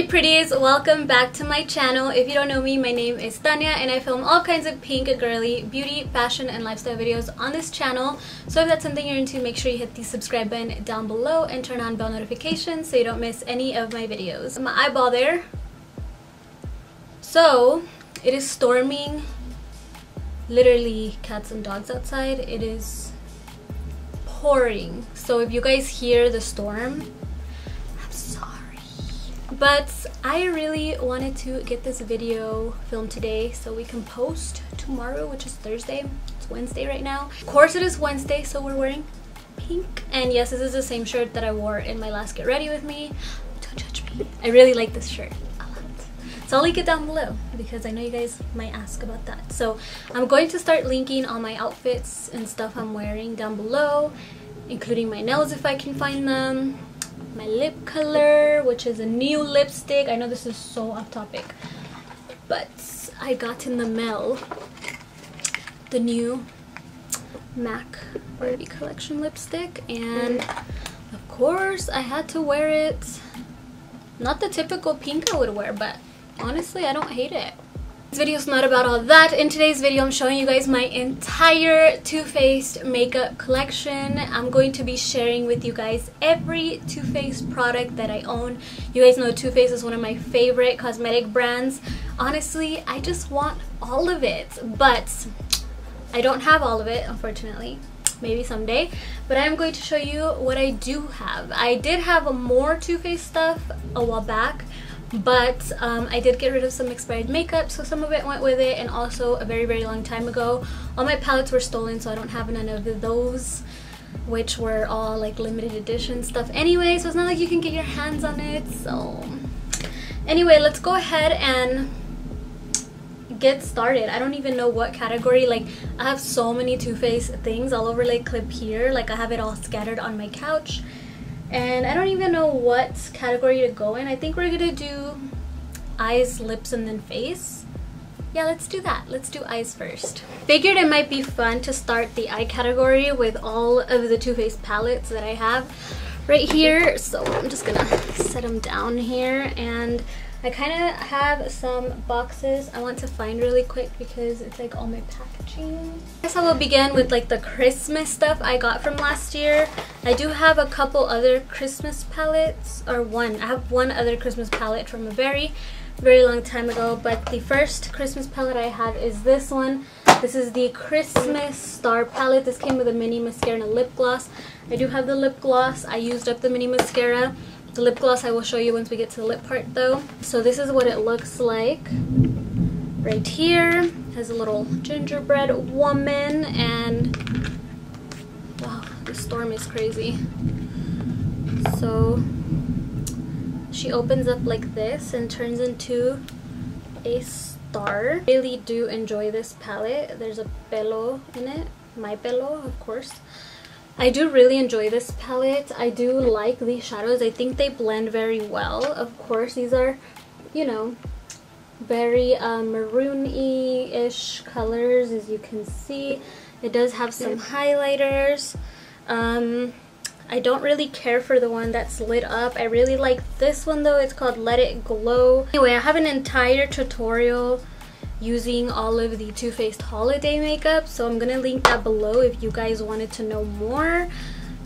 Hey pretties, welcome back to my channel. If you don't know me, my name is Thania and I film all kinds of pink girly beauty, fashion, and lifestyle videos on this channel. So if that's something you're into, make sure you hit the subscribe button down below and turn on bell notifications so you don't miss any of my videos. My eyeball there. So, it is storming literally cats and dogs outside. It is pouring. So if you guys hear the storm, but I really wanted to get this video filmed today so we can post tomorrow, which is Thursday. It's Wednesday right now. Of course it is Wednesday, so we're wearing pink. And yes, this is the same shirt that I wore in my last Get Ready With Me. Don't judge me. I really like this shirt a lot. So I'll link it down below because I know you guys might ask about that. So I'm going to start linking all my outfits and stuff I'm wearing down below, including my nails if I can find them my lip color which is a new lipstick. I know this is so off topic but i got in the mail the new mac Barbie collection lipstick and of course i had to wear it. Not the typical pink i would wear but honestly i don't hate it this video is not about all that. In today's video, I'm showing you guys my entire Too Faced makeup collection. I'm going to be sharing with you guys every Too Faced product that I own. You guys know Too Faced is one of my favorite cosmetic brands. Honestly, I just want all of it, but I don't have all of it, unfortunately maybe someday but I'm going to show you what I do have I did have more Too Faced stuff a while back but um, I did get rid of some expired makeup so some of it went with it and also a very very long time ago all my palettes were stolen so I don't have none of those which were all like limited edition stuff anyway so it's not like you can get your hands on it so. Anyway let's go ahead and get started. I don't even know what category like I have so many Too Faced things all over like clip here like I have it all scattered on my couch and I don't even know what category to go in. I think we're gonna do eyes, lips, and then face. Yeah, let's do that. Let's do eyes first. Figured it might be fun to start the eye category with all of the Too Faced palettes that I have right here. So I'm just gonna set them down here and I kind of have some boxes I want to find really quick because it's like all my packaging. I guess I will begin with like the Christmas stuff I got from last year. I do have a couple other Christmas palettes, or one. I have one other Christmas palette from a very, very long time ago. But the first Christmas palette I have is this one. This is the Christmas Star palette. This came with a mini mascara and a lip gloss. I do have the lip gloss. I used up the mini mascara. The lip gloss I will show you once we get to the lip part though. So this is what it looks like. Right here has a little gingerbread woman and wow, the storm is crazy. So she opens up like this and turns into a star. Really do enjoy this palette. There's a pelo in it, my pelo of course. I do really enjoy this palette. I do like these shadows. I think they blend very well. Of course, these are, you know, very uh, maroon-y-ish colors as you can see. It does have some highlighters. Um, I don't really care for the one that's lit up. I really like this one though. It's called Let It Glow. Anyway, I have an entire tutorial using all of the Too Faced holiday makeup. So I'm gonna link that below if you guys wanted to know more.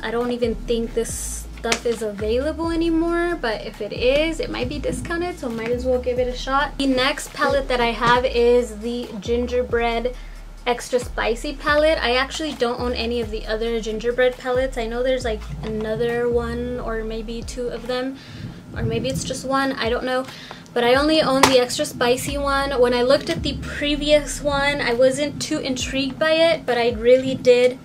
I don't even think this stuff is available anymore but if it is it might be discounted so might as well give it a shot. The next palette that I have is the gingerbread extra spicy palette. I actually don't own any of the other gingerbread palettes. I know there's like another one or maybe two of them or maybe it's just one I don't know but I only own the extra spicy one. When I looked at the previous one, I wasn't too intrigued by it, but I really did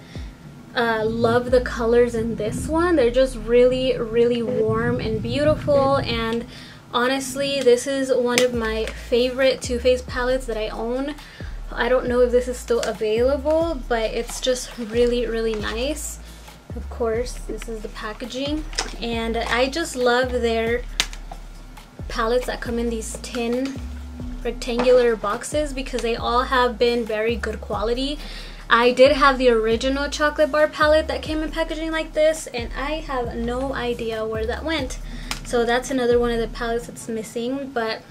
uh, love the colors in this one. They're just really, really warm and beautiful, and honestly, this is one of my favorite Too Faced palettes that I own. I don't know if this is still available, but it's just really, really nice. Of course, this is the packaging, and I just love their palettes that come in these tin rectangular boxes because they all have been very good quality. I did have the original chocolate bar palette that came in packaging like this and I have no idea where that went. So that's another one of the palettes that's missing, but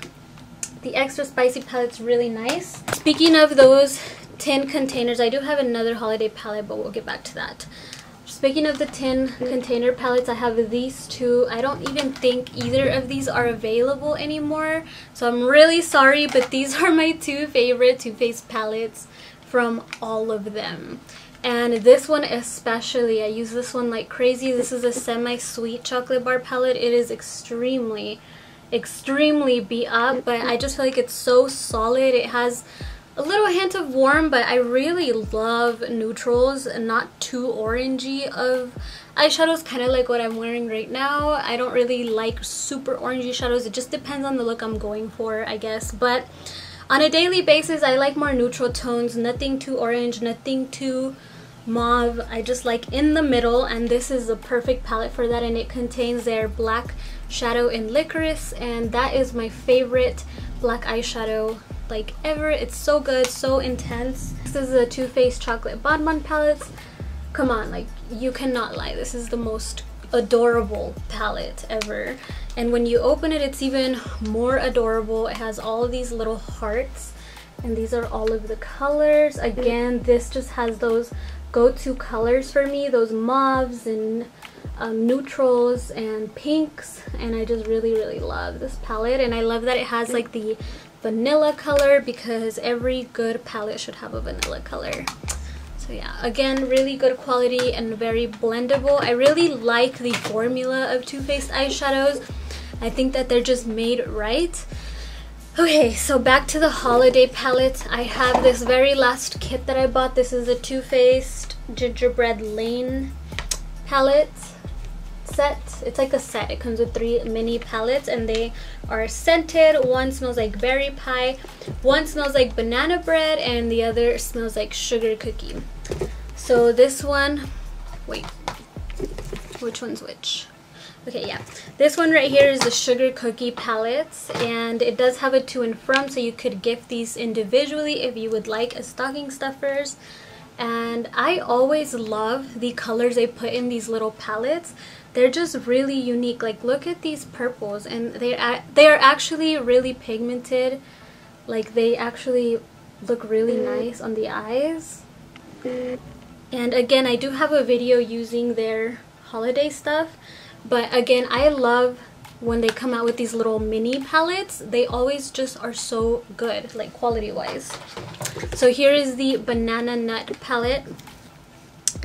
the extra spicy palette's really nice. Speaking of those tin containers, I do have another holiday palette, but we'll get back to that. Speaking of the tin container palettes, I have these two. I don't even think either of these are available anymore. So I'm really sorry, but these are my two favorite Too Faced palettes from all of them. And this one especially, I use this one like crazy. This is a semi-sweet chocolate bar palette. It is extremely, extremely beat up, but I just feel like it's so solid. It has a little hint of warm, but I really love neutrals and not too orangey of eyeshadows, kind of like what I'm wearing right now. I don't really like super orangey shadows. It just depends on the look I'm going for, I guess. But on a daily basis, I like more neutral tones, nothing too orange, nothing too mauve. I just like in the middle, and this is the perfect palette for that, and it contains their black shadow in licorice, and that is my favorite black eyeshadow like ever. It's so good, so intense. This is the Too Faced Chocolate Bonbon Palettes. Come on, like you cannot lie. This is the most adorable palette ever and when you open it it's even more adorable it has all of these little hearts and these are all of the colors again this just has those go-to colors for me those mauves and um, neutrals and pinks and I just really really love this palette and I love that it has like the vanilla color because every good palette should have a vanilla color so yeah, again, really good quality and very blendable. I really like the formula of Too Faced eyeshadows. I think that they're just made right. Okay, so back to the holiday palette. I have this very last kit that I bought. This is a Too Faced Gingerbread Lane palette set. It's like a set. It comes with three mini palettes and they are scented. One smells like berry pie, one smells like banana bread, and the other smells like sugar cookie. So this one, wait, which one's which? Okay, yeah. This one right here is the Sugar Cookie Palettes, and it does have a to and from, so you could gift these individually if you would like as stocking stuffers and I always love the colors they put in these little palettes. They're just really unique. Like look at these purples and they they are actually really pigmented. Like they actually look really mm. nice on the eyes. And again, I do have a video using their holiday stuff, but again, I love when they come out with these little mini palettes they always just are so good like quality wise so here is the banana nut palette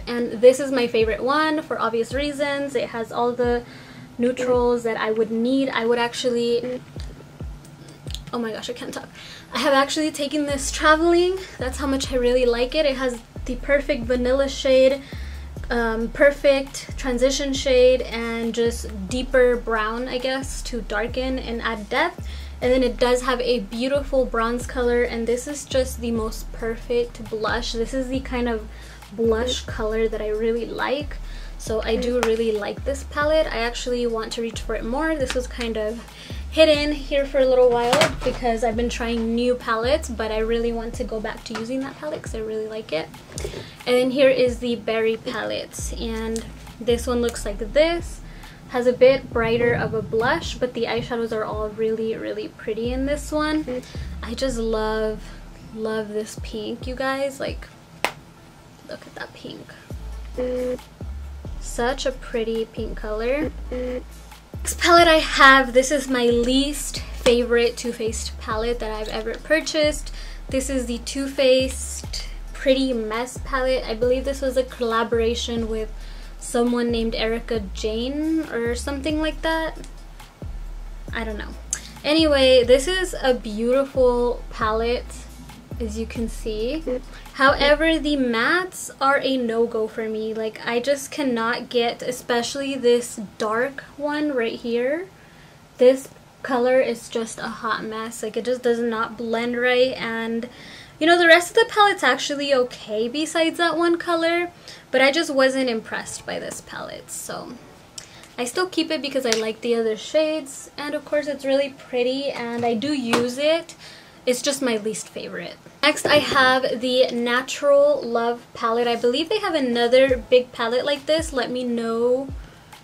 and this is my favorite one for obvious reasons. It has all the neutrals that I would need. I would actually oh my gosh I can't talk. I have actually taken this traveling. That's how much I really like it. It has the perfect vanilla shade um, perfect transition shade and just deeper brown I guess to darken and add depth. And then it does have a beautiful bronze color and this is just the most perfect blush. This is the kind of blush color that I really like. So I do really like this palette. I actually want to reach for it more. This was kind of hidden here for a little while because I've been trying new palettes but I really want to go back to using that palette because I really like it. And then here is the berry palette and this one looks like this. Has a bit brighter of a blush but the eyeshadows are all really really pretty in this one. I just love love this pink you guys. Like look at that pink such a pretty pink color Next palette I have, this is my least favorite Too Faced palette that I've ever purchased. This is the Too Faced Pretty Mess palette. I believe this was a collaboration with someone named Erika Jayne or something like that. I don't know. Anyway, this is a beautiful palette as you can see. However, the mattes are a no-go for me. Like, I just cannot get, especially this dark one right here. This color is just a hot mess. Like, it just does not blend right. And, you know, the rest of the palette's actually okay besides that one color. But I just wasn't impressed by this palette. So, I still keep it because I like the other shades. And, of course, it's really pretty. And I do use it. It's just my least favorite. Next I have the Natural Love palette. I believe they have another big palette like this. Let me know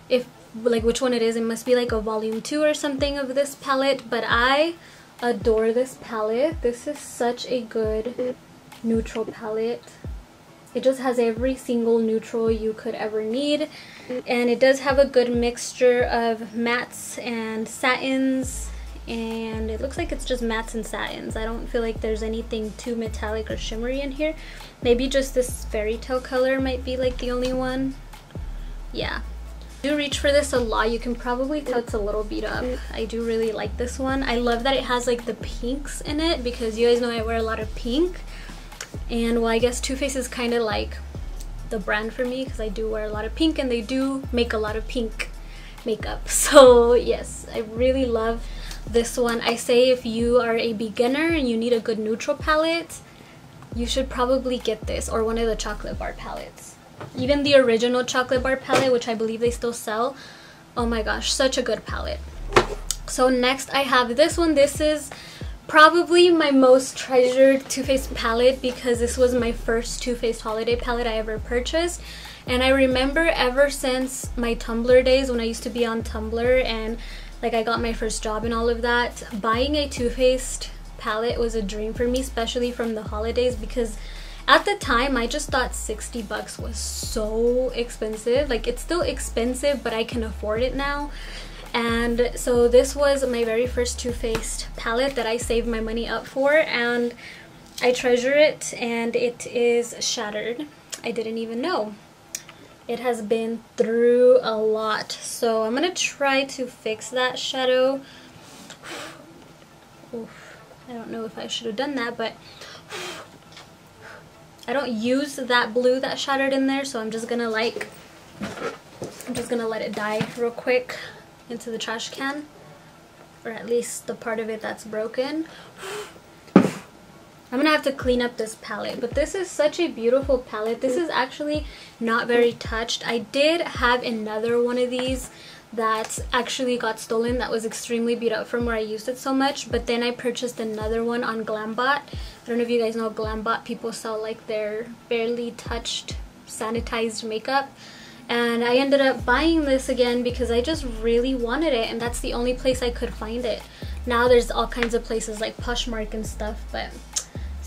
if like which one it is. It must be like a volume 2 or something of this palette. But I adore this palette. This is such a good neutral palette. It just has every single neutral you could ever need. And it does have a good mixture of mattes and satins. And it looks like it's just mattes and satins. I don't feel like there's anything too metallic or shimmery in here. Maybe just this fairy tale color might be like the only one. Yeah. I do reach for this a lot. You can probably tell it's a little beat up. I do really like this one. I love that it has like the pinks in it because you guys know I wear a lot of pink and well I guess Too Faced is kind of like the brand for me because I do wear a lot of pink and they do make a lot of pink makeup so yes I really love this one I say if you are a beginner and you need a good neutral palette you should probably get this or one of the chocolate bar palettes. Even the original chocolate bar palette which I believe they still sell oh my gosh such a good palette. So next I have this one. This is probably my most treasured Too Faced palette because this was my first Too Faced holiday palette I ever purchased. And I remember ever since my Tumblr days when I used to be on Tumblr and like I got my first job and all of that, buying a Too Faced palette was a dream for me, especially from the holidays because at the time I just thought 60 bucks was so expensive. Like it's still expensive, but I can afford it now and so this was my very first Too Faced palette that I saved my money up for and I treasure it and it is shattered. I didn't even know. It has been through a lot. So I'm gonna try to fix that shadow. Oof, I don't know if I should have done that but I don't use that blue that shattered in there so I'm just gonna like I'm just gonna let it die real quick into the trash can or at least the part of it that's broken I'm gonna have to clean up this palette but this is such a beautiful palette. This is actually not very touched. I did have another one of these that actually got stolen that was extremely beat up from where I used it so much but then I purchased another one on Glambot. I don't know if you guys know Glambot people sell like their barely touched sanitized makeup. And I ended up buying this again because I just really wanted it and that's the only place I could find it. Now there's all kinds of places like Poshmark and stuff but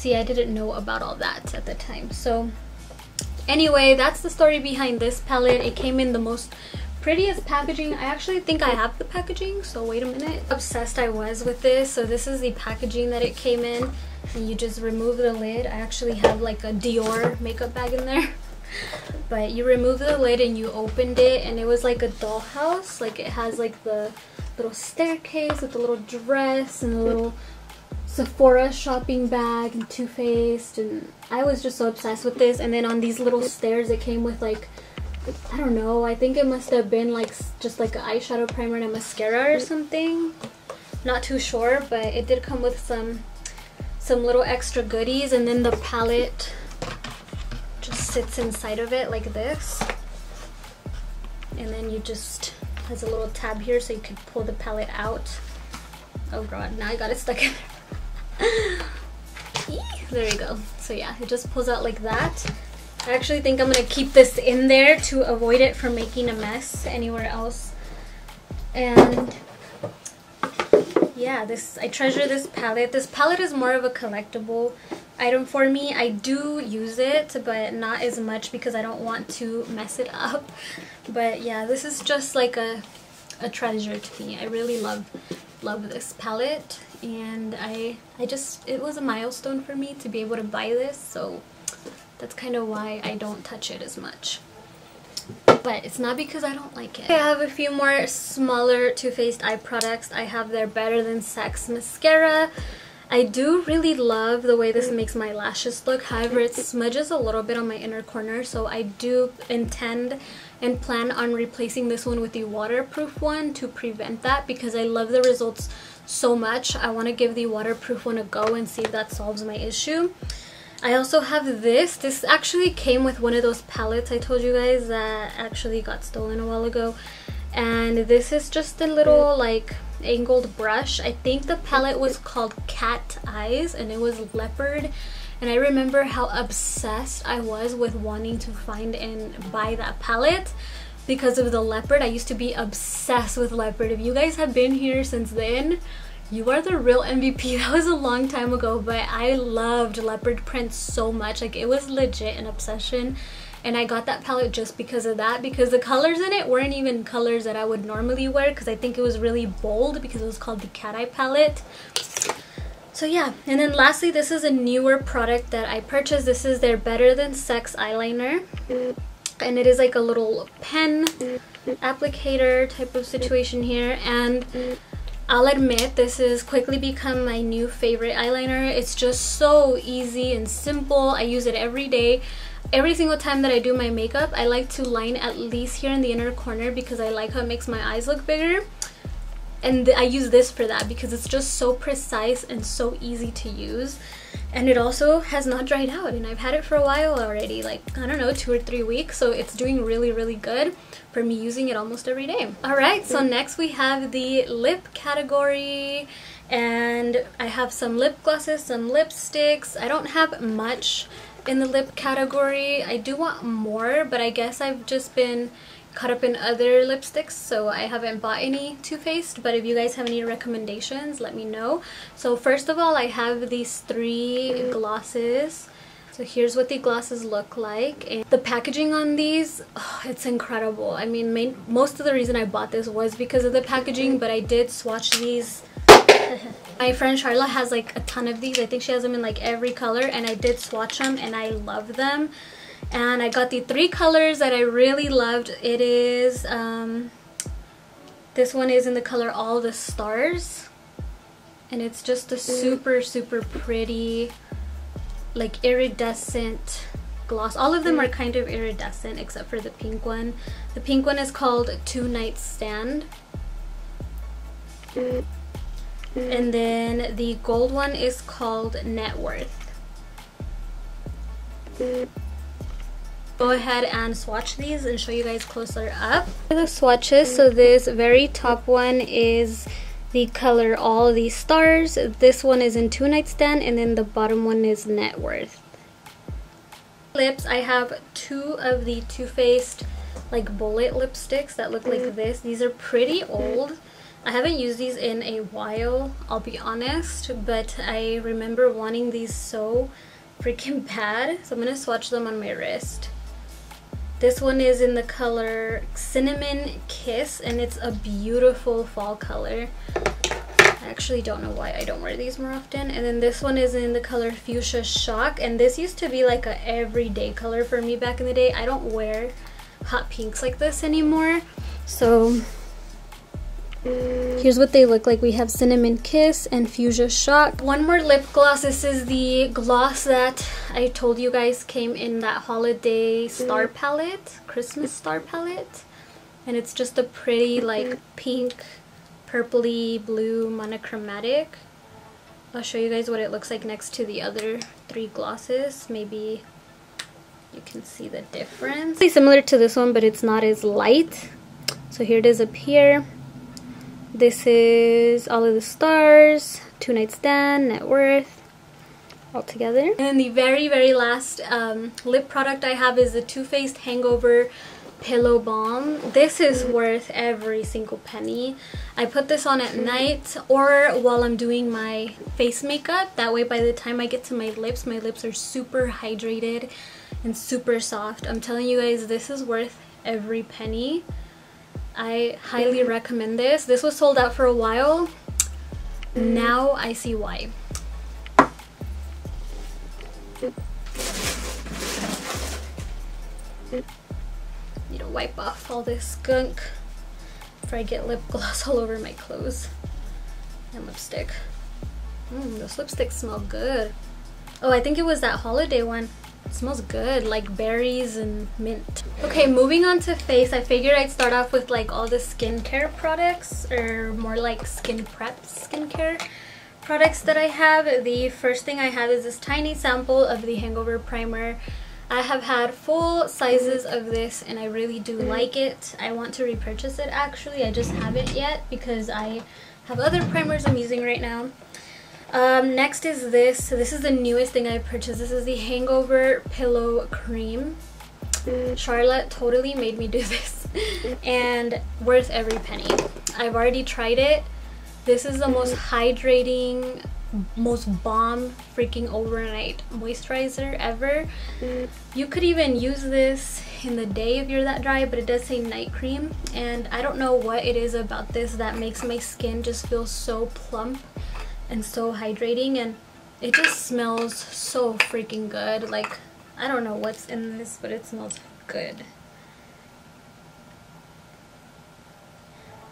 see I didn't know about all that at the time. So anyway that's the story behind this palette. It came in the most prettiest packaging. I actually think I have the packaging so wait a minute. Obsessed I was with this so this is the packaging that it came in and you just remove the lid. I actually have like a Dior makeup bag in there. but you remove the lid and you opened it and it was like a dollhouse like it has like the little staircase with the little dress and the little Sephora shopping bag and Too Faced and I was just so obsessed with this. And then on these little stairs it came with like I don't know I think it must have been like just like an eyeshadow primer and a mascara or something. Not too sure but it did come with some some little extra goodies. And then the palette just sits inside of it like this. And then you just has a little tab here so you can pull the palette out. Oh god now I got it stuck in there there you go so yeah it just pulls out like that I actually think I'm gonna keep this in there to avoid it from making a mess anywhere else and yeah this I treasure this palette this palette is more of a collectible item for me. I do use it, but not as much because I don't want to mess it up. But yeah, this is just like a, a treasure to me. I really love love this palette and I I just it was a milestone for me to be able to buy this so that's kind of why I don't touch it as much but it's not because I don't like it. I have a few more smaller Too Faced eye products. I have their Better Than Sex mascara. I do really love the way this makes my lashes look. However, it smudges a little bit on my inner corner. So I do intend and plan on replacing this one with the waterproof one to prevent that because I love the results so much. I want to give the waterproof one a go and see if that solves my issue. I also have this. This actually came with one of those palettes I told you guys that actually got stolen a while ago. And this is just a little mm-hmm. like angled brush. I think the palette was called Cat Eyes and it was leopard. And I remember how obsessed I was with wanting to find and buy that palette. because of the leopard. I used to be obsessed with leopard. If you guys have been here since then, you are the real MVP. That was a long time ago, but I loved leopard print so much. Like it was legit an obsession. And I got that palette just because of that because the colors in it weren't even colors that I would normally wear because I think it was really bold because it was called the cat eye palette. So yeah, and then lastly, this is a newer product that I purchased. This is their Better Than Sex eyeliner. And it is like a little pen applicator type of situation here. And I'll admit this has quickly become my new favorite eyeliner. It's just so easy and simple. I use it every day. Every single time that I do my makeup, I like to line at least here in the inner corner because I like how it makes my eyes look bigger. And I use this for that because it's just so precise and so easy to use. And it also has not dried out and I've had it for a while already, like, I don't know, two or three weeks. So it's doing really, really good for me using it almost every day. Alright, so mm. next we have the lip category and I have some lip glosses, some lipsticks. I don't have much in the lip category. I do want more, but I guess I've just been caught up in other lipsticks so I haven't bought any Too Faced but if you guys have any recommendations let me know. So first of all I have these three glosses. So here's what the glosses look like. And the packaging on these, oh, it's incredible. I mean, main, most of the reason I bought this was because of the packaging, but I did swatch these. My friend Charlotte has like a ton of these. I think she has them in like every color and I did swatch them and I love them and I got the three colors that I really loved. It is, um, this one is in the color All the Stars and it's just a mm. super super pretty like iridescent gloss. All of them are mm. kind of iridescent except for the pink one. The pink one is called Two Night Stand. Mm. And then the gold one is called Net Worth go ahead and swatch these and show you guys closer up. The swatches, so this very top one is the color All These Stars. This one is in Two Night Stand and then the bottom one is Net Worth. Lips, I have two of the Too Faced like bullet lipsticks that look like mm-hmm. this. These are pretty old. I haven't used these in a while, I'll be honest, but I remember wanting these so freaking bad. So I'm going to swatch them on my wrist. This one is in the color Cinnamon Kiss and it's a beautiful fall color. I actually don't know why I don't wear these more often. And then this one is in the color Fuchsia Shock and this used to be like a everyday color for me back in the day. I don't wear hot pinks like this anymore. So Here's what they look like. We have Cinnamon Kiss and Fuchsia Shock. One more lip gloss. This is the gloss that I told you guys came in that holiday star palette, Christmas star palette. And it's just a pretty like pink, purpley, blue monochromatic. I'll show you guys what it looks like next to the other three glosses. Maybe you can see the difference. It's similar to this one, but it's not as light. So here it is up here. This is All of the Stars, Two Nights Stand, Net Worth, all together. And then the very, very last um, lip product I have is the Too Faced Hangover Pillow Balm. This is worth every single penny. I put this on at night or while I'm doing my face makeup. That way by the time I get to my lips, my lips are super hydrated and super soft. I'm telling you guys, this is worth every penny. I highly recommend this. This was sold out for a while. Now I see why. Need to wipe off all this gunk before I get lip gloss all over my clothes and lipstick. Mmm, those lipsticks smell good. Oh, I think it was that holiday one. It smells good, like berries and mint. Okay, moving on to face, I figured I'd start off with like all the skincare products or more like skin prep skincare products that I have. The first thing I have is this tiny sample of the Hangover Primer. I have had full sizes of this and I really do like it. I want to repurchase it actually. I just haven't yet because I have other primers I'm using right now. Um, next is this. So this is the newest thing I purchased. This is the Hangover Pillow Cream. Mm. Charlotte totally made me do this and worth every penny. I've already tried it. This is the most mm-hmm. hydrating, most bomb freaking overnight moisturizer ever. Mm. You could even use this in the day if you're that dry, but it does say night cream. And I don't know what it is about this that makes my skin just feel so plump and so hydrating. And it just smells so freaking good. Like, I don't know what's in this, but it smells good.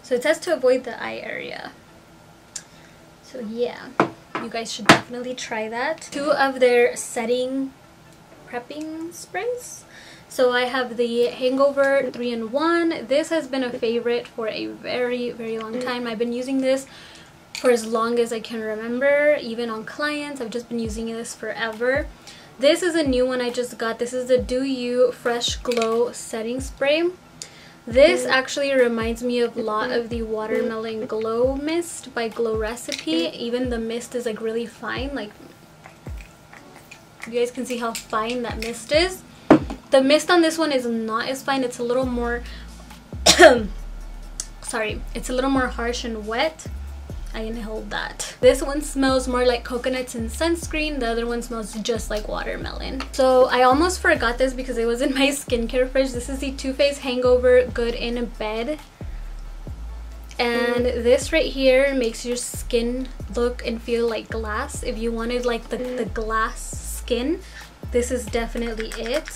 So it says to avoid the eye area. So yeah, you guys should definitely try that. Two of their setting prepping sprays. So I have the Hangover 3-in-1. This has been a favorite for a very, very long time. I've been using this for as long as I can remember, even on clients. I've just been using this forever. This is a new one I just got. This is the Dew You Fresh Glow Setting Spray. This mm. actually reminds me of a lot of the Watermelon Glow Mist by Glow Recipe. Even the mist is like really fine. Like, you guys can see how fine that mist is. The mist on this one is not as fine. It's a little more, sorry, it's a little more harsh and wet. I inhaled that. This one smells more like coconuts and sunscreen. The other one smells just like watermelon. So I almost forgot this because it was in my skincare fridge. This is the Too Faced Hangover Good in Bed. And this right here makes your skin look and feel like glass. If you wanted like the, the mm. glass skin, this is definitely it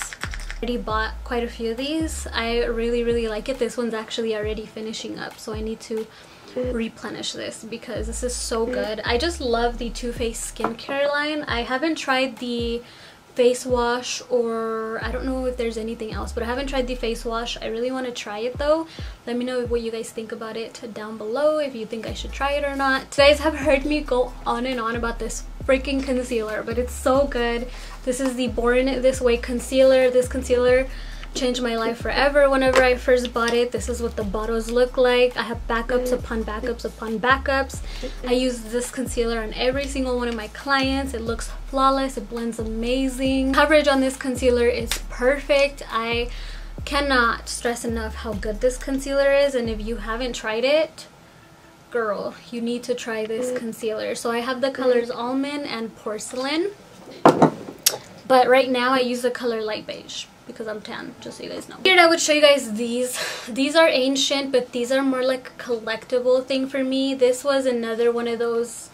already bought quite a few of these. I really, really like it. This one's actually already finishing up, so I need to replenish this because this is so good. I just love the Too Faced skincare line. I haven't tried the face wash or I don't know if there's anything else but I haven't tried the face wash. I really want to try it though. Let me know what you guys think about it down below if you think I should try it or not. You guys have heard me go on and on about this freaking concealer but it's so good. This is the Born This Way concealer. This concealer changed my life forever whenever I first bought it. This is what the bottles look like. I have backups upon backups upon backups. I use this concealer on every single one of my clients. It looks flawless. It blends amazing. Coverage on this concealer is perfect. I cannot stress enough how good this concealer is and if you haven't tried it, girl, you need to try this concealer. So I have the colors Almond and Porcelain. But right now I use the color Light Beige because I'm tan, just so you guys know. Here I would show you guys these. These are ancient, but these are more like collectible thing for me. This was another one of those,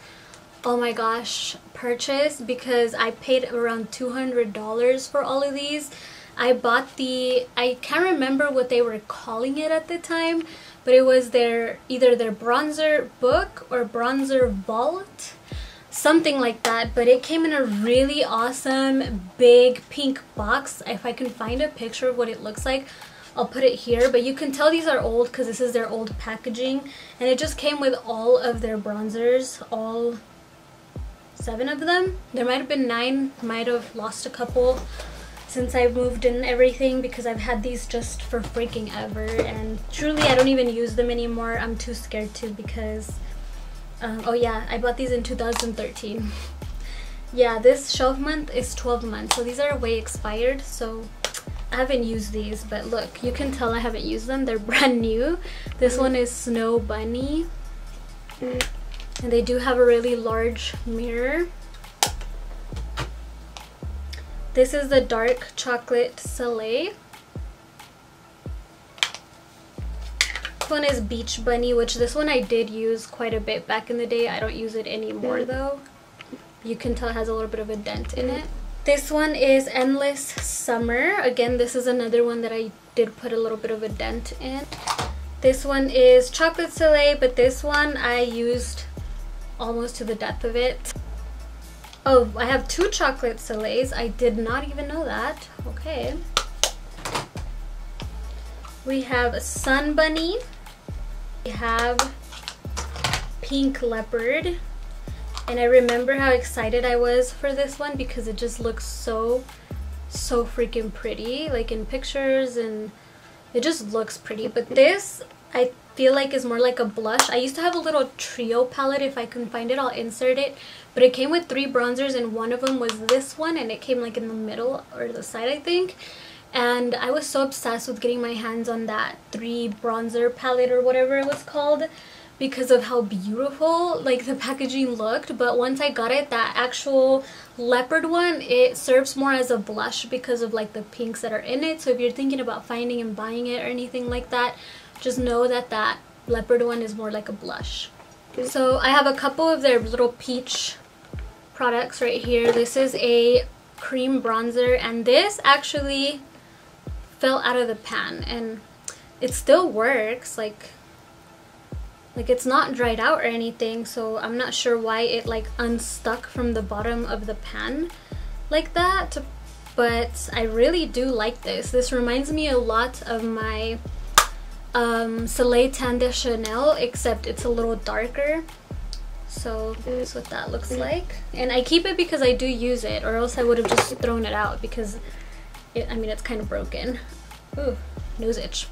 oh my gosh, purchase because I paid around $200 for all of these. I bought the, I can't remember what they were calling it at the time, but it was their, either their bronzer book or bronzer vault something like that but it came in a really awesome big pink box. If I can find a picture of what it looks like I'll put it here. But you can tell these are old because this is their old packaging and it just came with all of their bronzers all seven of them. There might have been nine might have lost a couple since I've moved and everything because I've had these just for freaking ever and truly I don't even use them anymore. I'm too scared to because um, oh yeah, I bought these in 2013. yeah, this shelf month is 12 months, so these are way expired, so I haven't used these, but look, you can tell I haven't used them. They're brand new. This one is Snow Bunny. And they do have a really large mirror. This is the Dark Chocolate Soleil. One is Beach Bunny, which this one I did use quite a bit back in the day. I don't use it anymore mm. though. You can tell it has a little bit of a dent in it. This one is Endless Summer. Again, this is another one that I did put a little bit of a dent in. This one is Chocolate Soleil, but this one I used almost to the depth of it. Oh, I have two Chocolate Soleils. I did not even know that. Okay. We have Sun Bunny. We have Pink Leopard. And I remember how excited I was for this one because it just looks so, so freaking pretty. Like in pictures and it just looks pretty. But this, I feel like is more like a blush. I used to have a little trio palette. If I can find it, I'll insert it. But it came with three bronzers and one of them was this one and it came like in the middle or the side, I think and I was so obsessed with getting my hands on that three bronzer palette or whatever it was called because of how beautiful like the packaging looked. But once I got it that actual leopard one it serves more as a blush because of like the pinks that are in it. So if you're thinking about finding and buying it or anything like that just know that that leopard one is more like a blush. So I have a couple of their little peach products right here. This is a cream bronzer and this actually fell out of the pan and it still works like like it's not dried out or anything so I'm not sure why it like unstuck from the bottom of the pan like that but I really do like this. This reminds me a lot of my um, Soleil Tan de Chanel except it's a little darker. So that's what that looks like. And I keep it because I do use it or else I would have just thrown it out because it, I mean, it's kind of broken. Ooh, nose itch.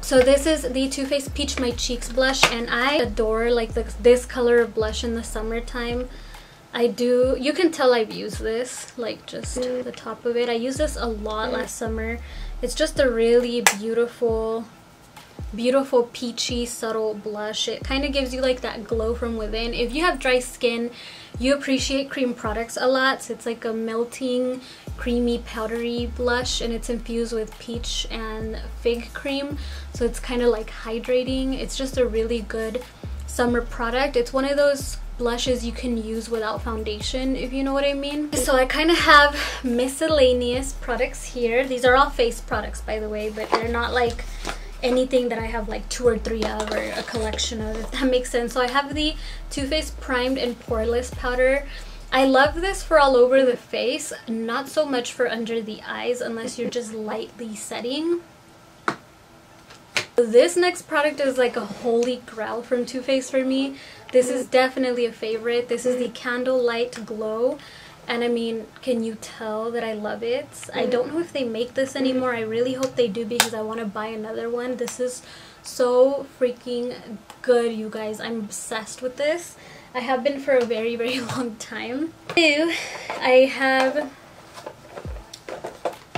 So this is the Too Faced Peach My Cheeks blush and I adore like the, this color of blush in the summertime. I do, you can tell I've used this, like just mm. the top of it. I used this a lot mm. last summer. It's just a really beautiful beautiful peachy subtle blush. It kind of gives you like that glow from within. If you have dry skin you appreciate cream products a lot. So it's like a melting creamy powdery blush and it's infused with peach and fig cream. So it's kind of like hydrating. It's just a really good summer product. It's one of those blushes you can use without foundation if you know what I mean. So I kind of have miscellaneous products here. These are all face products by the way but they're not like anything that I have like two or three of or a collection of, if that makes sense. So I have the Too Faced Primed and Poreless Powder. I love this for all over the face, not so much for under the eyes unless you're just lightly setting. This next product is like a holy grail from Too Faced for me. This is definitely a favorite. This is the Candlelight Glow and I mean, can you tell that I love it? I don't mm-hmm. know if they make this anymore. I really hope they do because I want to buy another one. This is so freaking good, you guys. I'm obsessed with this. I have been for a very, very long time. I have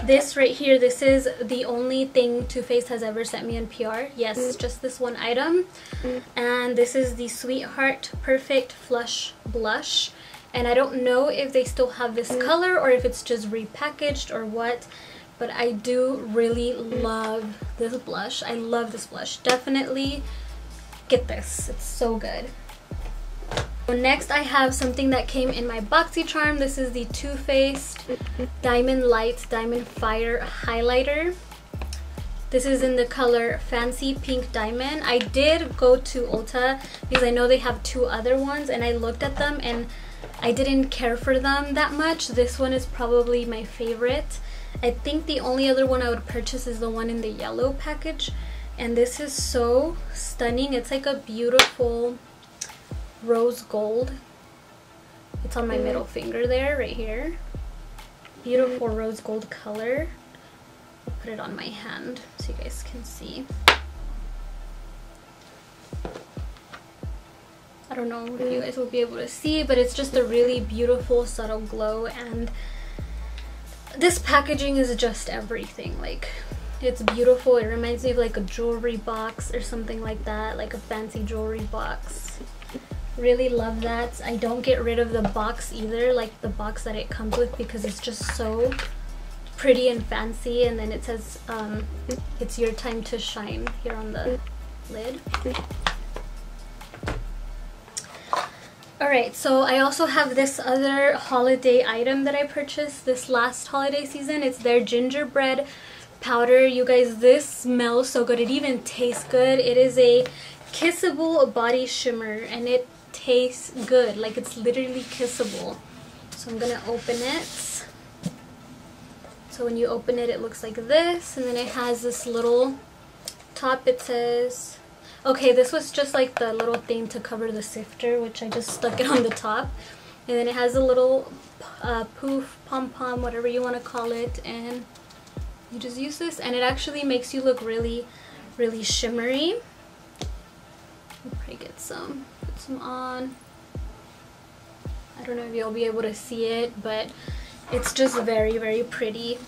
this right here. This is the only thing Too Faced has ever sent me in PR. Yes, mm. just this one item. Mm. And this is the Sweetheart Perfect Flush Blush and I don't know if they still have this mm. color or if it's just repackaged or what but I do really love this blush. I love this blush. Definitely get this. It's so good. So next I have something that came in my BoxyCharm. This is the Too Faced Diamond Light Diamond Fire highlighter. This is in the color Fancy Pink Diamond. I did go to Ulta because I know they have two other ones and I looked at them and I didn't care for them that much. This one is probably my favorite. I think the only other one I would purchase is the one in the yellow package. And this is so stunning. It's like a beautiful rose gold. It's on my mm-hmm. middle finger there, right here. Beautiful mm-hmm. rose gold color. I'll put it on my hand so you guys can see. I don't know if you guys will be able to see, but it's just a really beautiful subtle glow and this packaging is just everything. Like, it's beautiful. It reminds me of like a jewelry box or something like that, like a fancy jewelry box. Really love that. I don't get rid of the box either, like the box that it comes with because it's just so pretty and fancy and then it says um, it's your time to shine here on the lid. Alright, so I also have this other holiday item that I purchased this last holiday season. It's their gingerbread powder. You guys, this smells so good. It even tastes good. It is a kissable body shimmer and it tastes good. Like it's literally kissable. So I'm going to open it. So when you open it, it looks like this. And then it has this little top. It says Okay, this was just like the little thing to cover the sifter, which I just stuck it on the top. And then it has a little uh, poof, pom-pom, whatever you want to call it. And you just use this and it actually makes you look really, really shimmery. I'll probably get some, put some on. I don't know if you'll be able to see it, but it's just very, very pretty.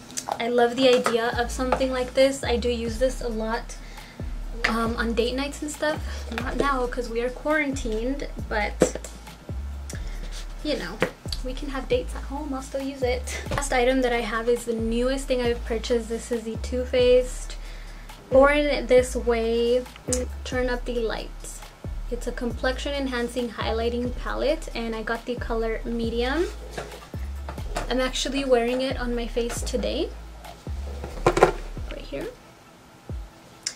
I love the idea of something like this. I do use this a lot um, on date nights and stuff. Not now because we are quarantined, but you know, we can have dates at home. I'll still use it. Last item that I have is the newest thing I've purchased. This is the Too Faced Born This Way Turn Up the Lights. It's a complexion enhancing highlighting palette and I got the color medium. I'm actually wearing it on my face today. Right here.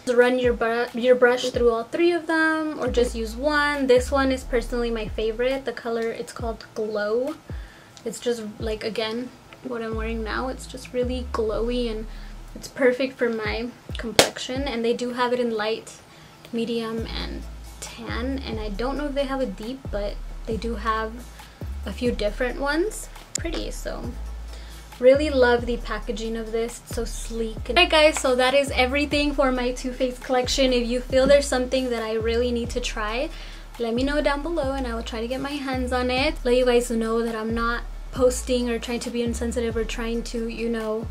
Run your, br your brush through all three of them or just use one. This one is personally my favorite. The color, it's called Glow. It's just like, again, what I'm wearing now. It's just really glowy and it's perfect for my complexion. And they do have it in light, medium, and tan. And I don't know if they have a deep, but they do have a few different ones. Pretty, so really love the packaging of this. It's so sleek alright guys so that is everything for my Too Faced collection. If you feel there's something that I really need to try let me know down below and I will try to get my hands on it. Let you guys know that I'm not posting or trying to be insensitive or trying to you know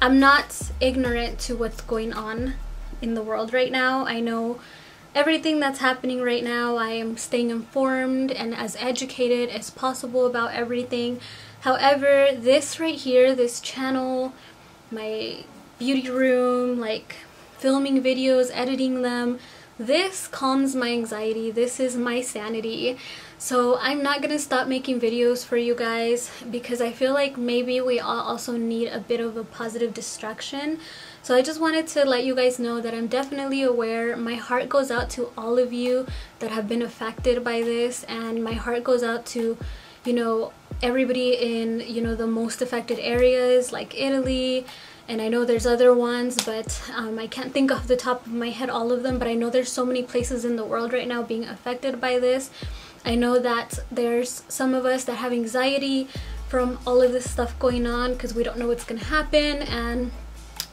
I'm not ignorant to what's going on in the world right now. I know everything that's happening right now. I am staying informed and as educated as possible about everything However, this right here, this channel, my beauty room, like filming videos, editing them, this calms my anxiety. This is my sanity. So I'm not gonna stop making videos for you guys because I feel like maybe we all also need a bit of a positive distraction. So I just wanted to let you guys know that I'm definitely aware. My heart goes out to all of you that have been affected by this and my heart goes out to, you know, everybody in you know the most affected areas like Italy and I know there's other ones but um, I can't think off the top of my head all of them but I know there's so many places in the world right now being affected by this. I know that there's some of us that have anxiety from all of this stuff going on because we don't know what's gonna happen and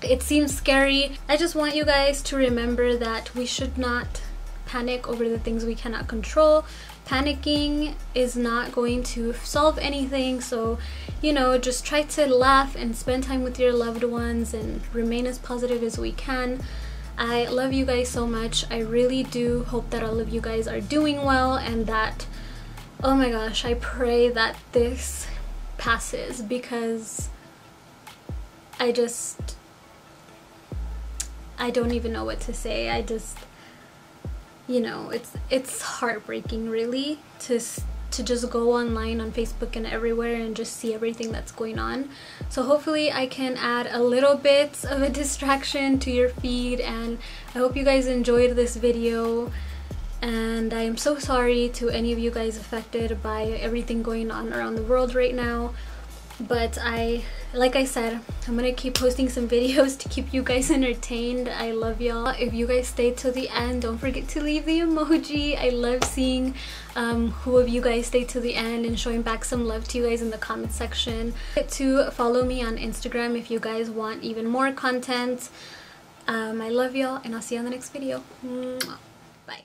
it seems scary. I just want you guys to remember that we should not panic over the things we cannot control panicking is not going to solve anything so you know just try to laugh and spend time with your loved ones and remain as positive as we can. I love you guys so much. I really do hope that all of you guys are doing well and that oh my gosh I pray that this passes because I just I don't even know what to say. I just you know it's it's heartbreaking really to to just go online on Facebook and everywhere and just see everything that's going on. So hopefully I can add a little bit of a distraction to your feed and I hope you guys enjoyed this video and I am so sorry to any of you guys affected by everything going on around the world right now but I like I said I'm gonna keep posting some videos to keep you guys entertained. I love y'all. If you guys stay till the end don't forget to leave the emoji. I love seeing um, who of you guys stay till the end and showing back some love to you guys in the comment section. To follow me on Instagram if you guys want even more content. Um, I love y'all and I'll see you on the next video. Bye